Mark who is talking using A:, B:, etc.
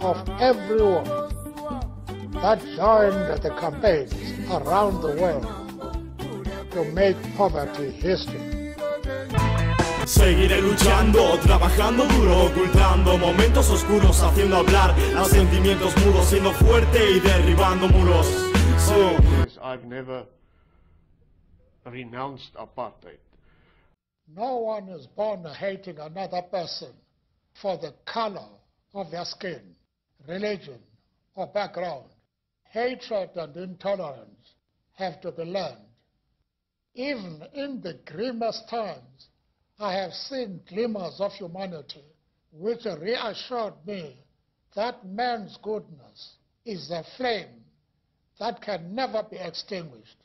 A: of everyone that joined the campaigns around the world to make poverty history.
B: Seguiré luchando, trabajando duro, ocultando momentos oscuros, haciendo hablar a sentimientos mudos, siendo fuerte y derribando muros. Sí.
C: I've never renounced apartheid.
A: No one is born hating another person for the color of their skin, religion, or background. Hatred and intolerance have to be learned. Even in the grimmest times, I have seen glimmers of humanity which reassured me that man's goodness is a flame that can never be extinguished.